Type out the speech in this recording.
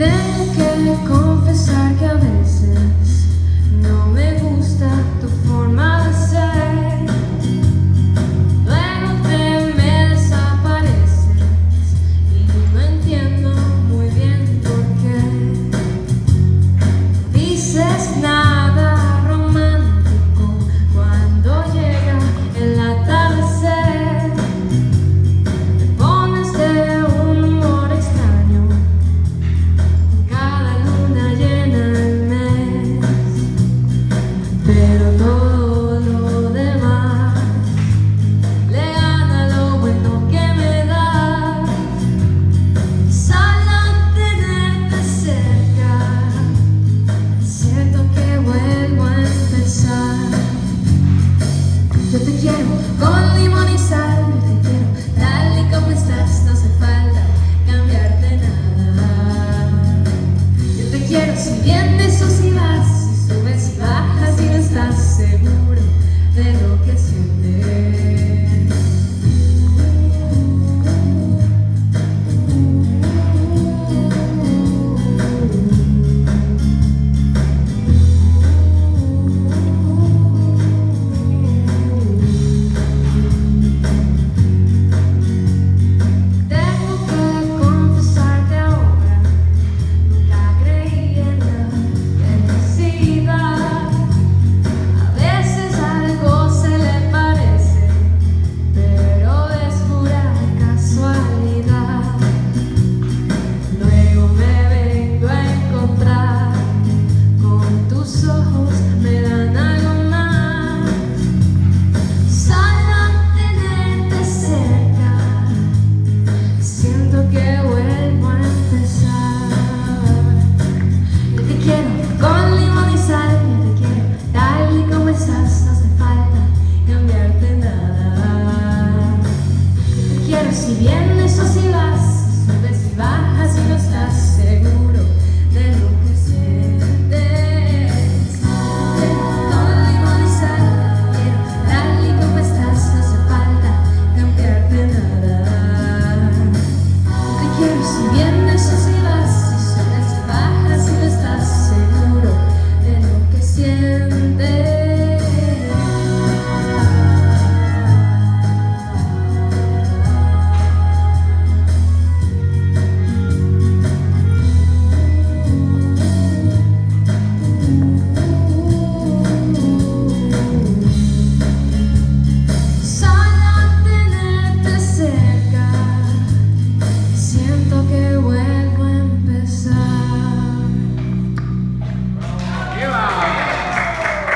Tenho que confessar que a venho quiero si vienes o si vas, si subes y bajas y no estás seguro. si vienes o si vas, subes y bajas y no estás seguro de lo que sientes. Todo limonizar, quiero tal y como estás, no hace falta cambiarte nada. Te quiero si.